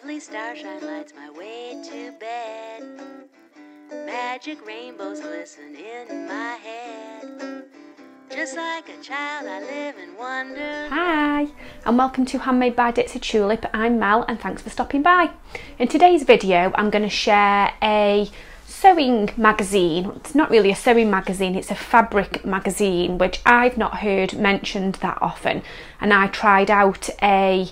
Lovely starshine lights my way to bed. Magic rainbows glisten in my head. Just like a child, I live in wonder. Hi, and welcome to Handmade by Ditsy Tulip. I'm Mel, and thanks for stopping by. In today's video, I'm going to share a sewing magazine. It's not really a sewing magazine, it's a fabric magazine, which I've not heard mentioned that often. And I tried out a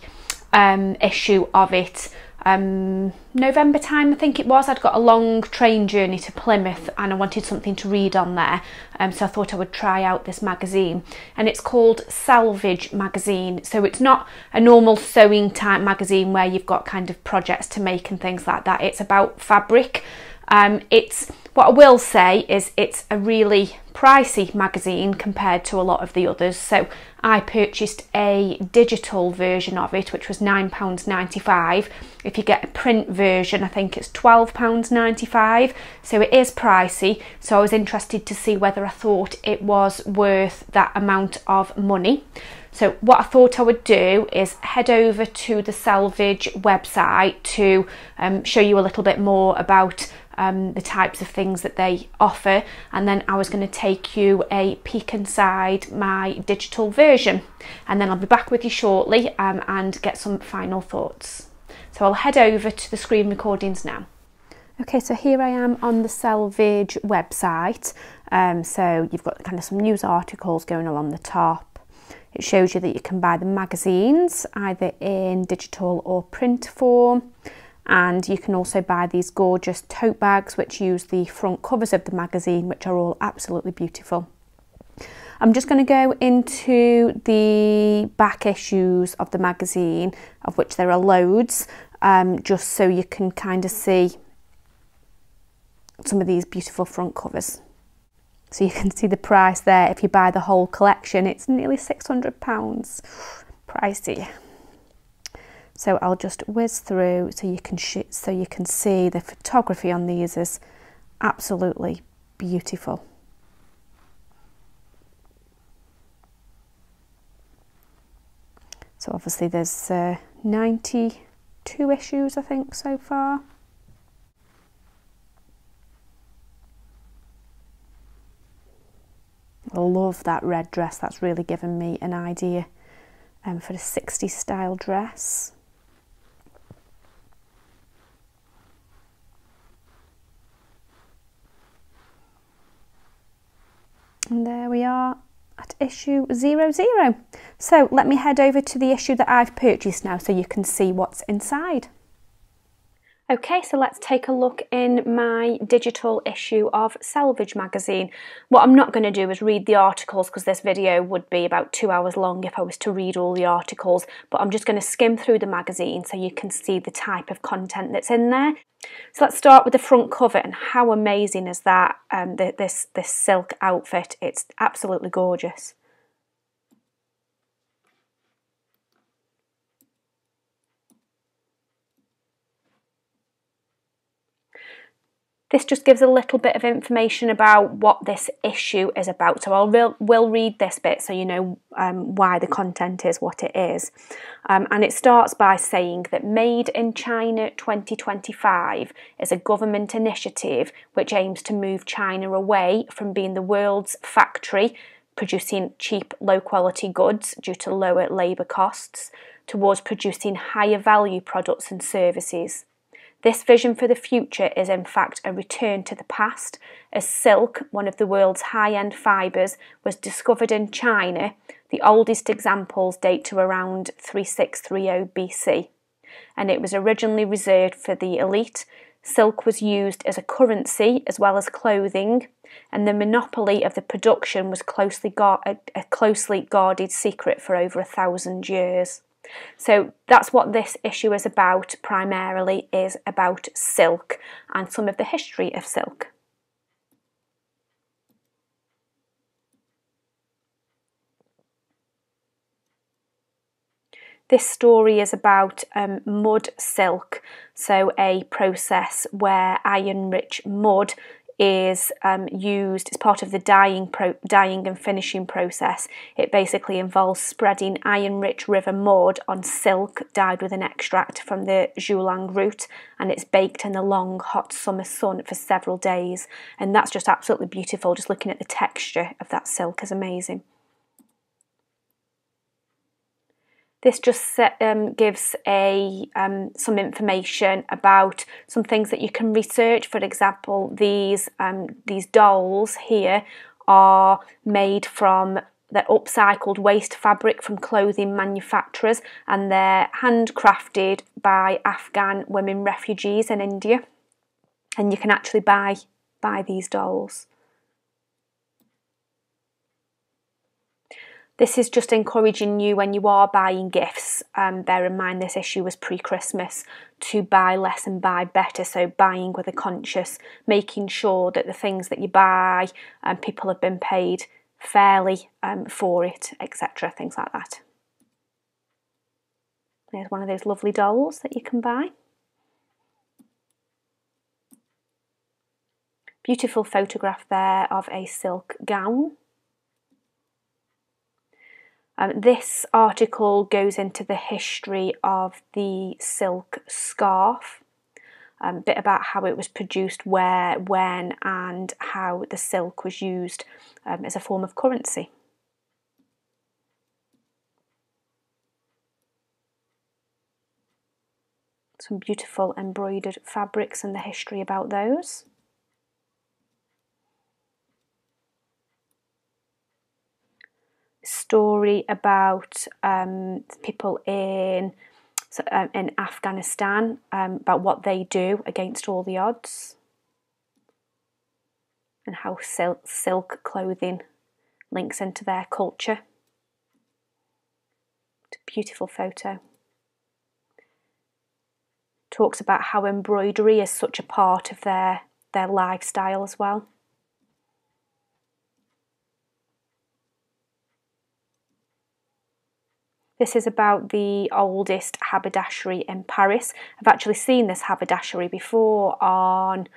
um, issue of it um, November time, I think it was. I'd got a long train journey to Plymouth and I wanted something to read on there. Um, so I thought I would try out this magazine. And it's called Selvedge Magazine. So it's not a normal sewing type magazine where you've got kind of projects to make and things like that. It's about fabric. Um, it's what I will say is it's a really pricey magazine compared to a lot of the others. So I purchased a digital version of it, which was £9.95. If you get a print version, I think it's £12.95. So it is pricey. So I was interested to see whether I thought it was worth that amount of money. So what I thought I would do is head over to the Selvedge website to um, show you a little bit more about um, the types of things that they offer and then I was going to take you a peek inside my digital version and then I'll be back with you shortly um, and get some final thoughts. So I'll head over to the screen recordings now. Okay, so here I am on the Selvedge website. Um, so you've got kind of some news articles going along the top. It shows you that you can buy the magazines either in digital or print form and you can also buy these gorgeous tote bags which use the front covers of the magazine which are all absolutely beautiful. I'm just going to go into the back issues of the magazine of which there are loads um, just so you can kind of see some of these beautiful front covers. So you can see the price there if you buy the whole collection it's nearly £600 pricey. So I'll just whiz through so you can so you can see the photography on these is absolutely beautiful. So obviously there's uh, 92 issues I think so far. I love that red dress, that's really given me an idea um, for a 60s style dress. And there we are at issue 00. So let me head over to the issue that I've purchased now so you can see what's inside. Okay, so let's take a look in my digital issue of Selvedge magazine. What I'm not going to do is read the articles because this video would be about two hours long if I was to read all the articles, but I'm just going to skim through the magazine so you can see the type of content that's in there. So let's start with the front cover and how amazing is that, um, this, this silk outfit. It's absolutely gorgeous. This just gives a little bit of information about what this issue is about. So I'll real, will read this bit so you know um, why the content is what it is. Um, and it starts by saying that Made in China 2025 is a government initiative which aims to move China away from being the world's factory producing cheap, low quality goods due to lower labour costs towards producing higher value products and services. This vision for the future is in fact a return to the past, as silk, one of the world's high end fibres, was discovered in China. The oldest examples date to around 3630 BC, and it was originally reserved for the elite. Silk was used as a currency as well as clothing, and the monopoly of the production was closely a, a closely guarded secret for over a thousand years. So that's what this issue is about primarily is about silk and some of the history of silk. This story is about um, mud silk, so a process where iron rich mud is um, used as part of the dyeing, pro- dyeing and finishing process. It basically involves spreading iron rich river mud on silk dyed with an extract from the Zhuang root and it's baked in the long hot summer sun for several days. And that's just absolutely beautiful. Just looking at the texture of that silk is amazing. This just um, gives a um, some information about some things that you can research. For example, these um, these dolls here are made from the upcycled waste fabric from clothing manufacturers, and they're handcrafted by Afghan women refugees in India. And you can actually buy buy these dolls. This is just encouraging you when you are buying gifts. Um, bear in mind this issue was pre Christmas to buy less and buy better. So, buying with a conscious, making sure that the things that you buy, um, people have been paid fairly um, for it, etc. Things like that. There's one of those lovely dolls that you can buy. Beautiful photograph there of a silk gown. Um, this article goes into the history of the silk scarf, a um, bit about how it was produced, where, when, and how the silk was used um, as a form of currency. Some beautiful embroidered fabrics and the history about those. Story about um, people in um, in Afghanistan um, about what they do against all the odds and how silk, silk clothing links into their culture. It's a beautiful photo. Talks about how embroidery is such a part of their, their lifestyle as well. This is about the oldest haberdashery in Paris. I've actually seen this haberdashery before on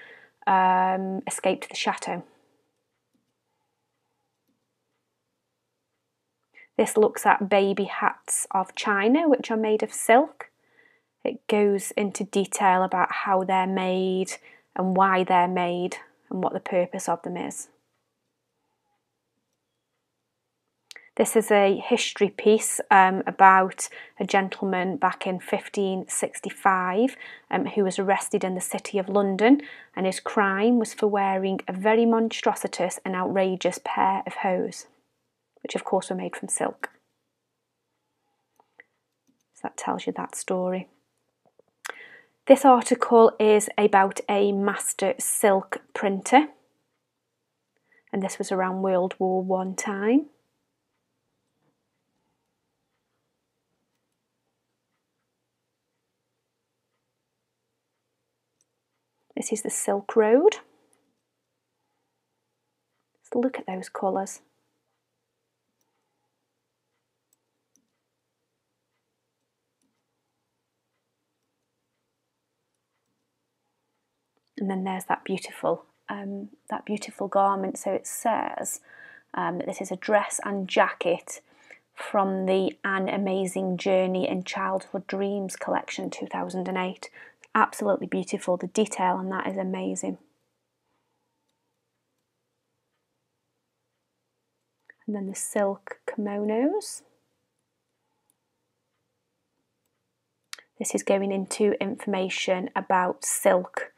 um, Escape to the Chateau. This looks at baby hats of China, which are made of silk. It goes into detail about how they're made and why they're made and what the purpose of them is. This is a history piece um, about a gentleman back in 1565 um, who was arrested in the city of London, and his crime was for wearing a very monstrous and outrageous pair of hose, which of course were made from silk. So that tells you that story. This article is about a master silk printer, and this was around World War One time. This is the Silk Road. Let's look at those colours. And then there's that beautiful, um, that beautiful garment. So it says um, that this is a dress and jacket from the An Amazing Journey in Childhood Dreams collection 2008 absolutely beautiful. The detail on that is amazing. And then the silk kimonos. This is going into information about silk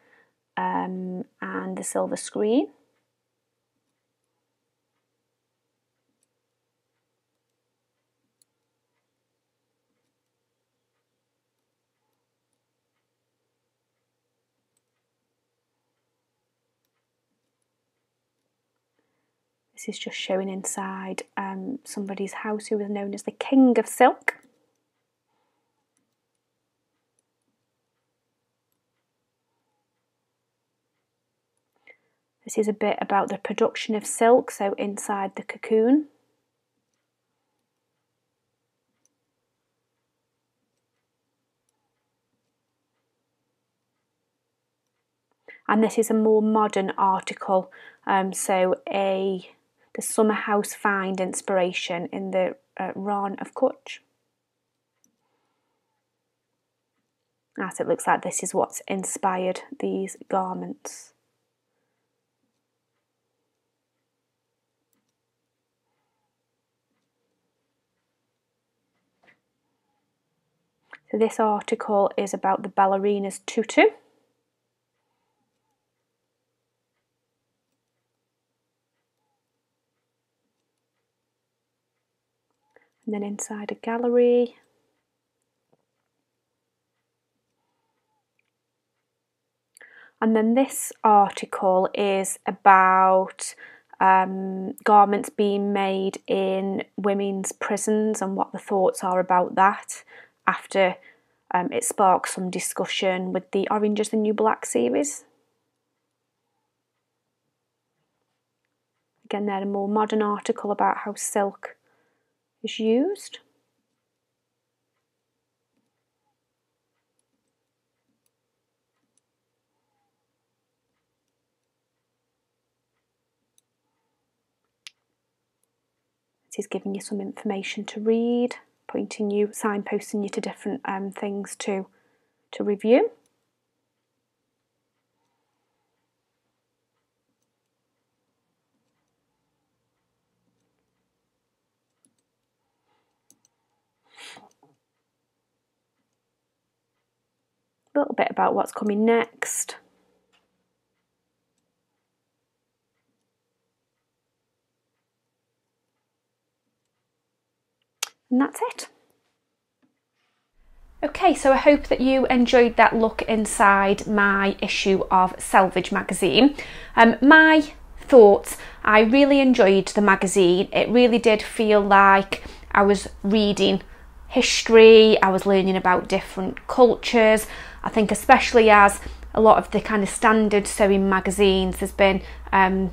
um, and the silver screen. This is just showing inside um, somebody's house who was known as the King of Silk. This is a bit about the production of silk, so inside the cocoon. and this is a more modern article. Um, so a the summer house find inspiration in the uh, Rann of Kutch. As it looks like this is what's inspired these garments. So this article is about the ballerina's tutu. And then inside a gallery. And then this article is about um, garments being made in women's prisons and what the thoughts are about that after um, it sparked some discussion with the Orange is the New Black series. Again, they're a more modern article about how silk is used. It is giving you some information to read pointing you, signposting you to different um, things to, to review. A little bit about what's coming next. And that's it. Okay, so I hope that you enjoyed that look inside my issue of Selvedge magazine. Um, my thoughts, I really enjoyed the magazine. It really did feel like I was reading history, I was learning about different cultures. I think especially as a lot of the kind of standard sewing magazines, there's been um,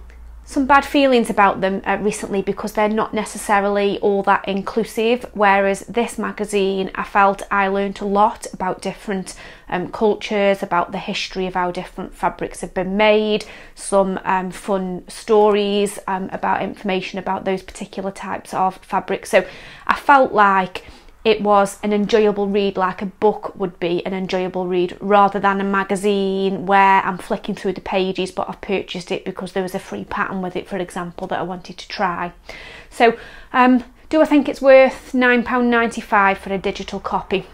some bad feelings about them uh, recently because they're not necessarily all that inclusive. Whereas this magazine, I felt I learned a lot about different um, cultures, about the history of how different fabrics have been made, some um, fun stories um, about information about those particular types of fabrics. So I felt like it was an enjoyable read like a book would be an enjoyable read rather than a magazine where I'm flicking through the pages but I've purchased it because there was a free pattern with it for example that I wanted to try. So um, do I think it's worth £9.95 for a digital copy?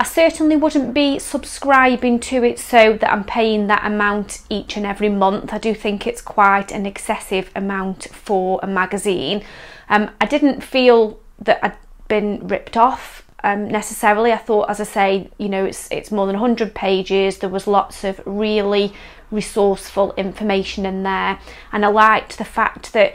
I certainly wouldn't be subscribing to it so that I'm paying that amount each and every month. I do think it's quite an excessive amount for a magazine. Um, I didn't feel that I'd been ripped off um, necessarily. I thought, as I say, you know, it's it's more than 100 pages. There was lots of really resourceful information in there, and I liked the fact that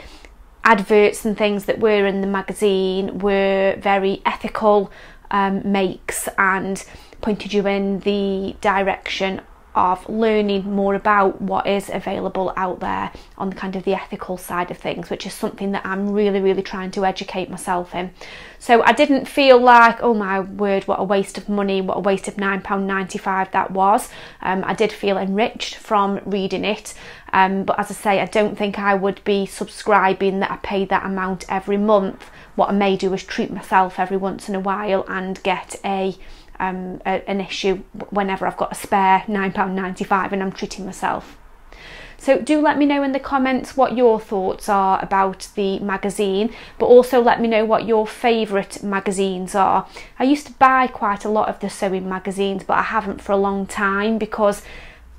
adverts and things that were in the magazine were very ethical um, makes and pointed you in the direction of learning more about what is available out there on the kind of the ethical side of things, which is something that I'm really, really trying to educate myself in. So I didn't feel like, oh my word, what a waste of money, what a waste of £9.95 that was. Um, I did feel enriched from reading it. Um, but as I say, I don't think I would be subscribing that I pay that amount every month. What I may do is treat myself every once in a while and get a um, a, an issue whenever I've got a spare £9.95 and I'm treating myself. So do let me know in the comments what your thoughts are about the magazine, but also let me know what your favourite magazines are. I used to buy quite a lot of the sewing magazines, but I haven't for a long time because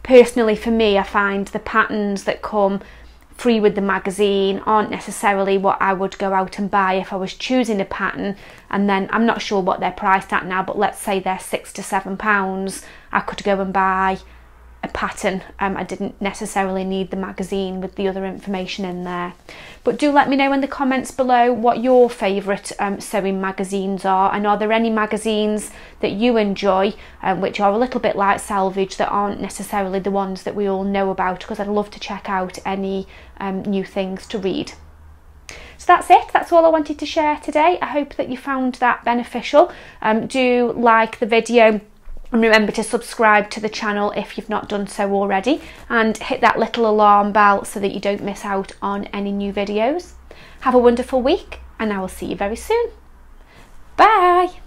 personally for me, I find the patterns that come free with the magazine aren't necessarily what I would go out and buy if I was choosing a pattern. And then I'm not sure what they're priced at now but let's say they're six to seven pounds I could go and buy a pattern. Um, I didn't necessarily need the magazine with the other information in there. But do let me know in the comments below what your favourite um, sewing magazines are and are there any magazines that you enjoy um, which are a little bit like Selvedge that aren't necessarily the ones that we all know about because I'd love to check out any um, new things to read. So that's it, that's all I wanted to share today. I hope that you found that beneficial. Um, do like the video And remember to subscribe to the channel if you've not done so already and hit that little alarm bell so that you don't miss out on any new videos. Have a wonderful week and I will see you very soon. Bye!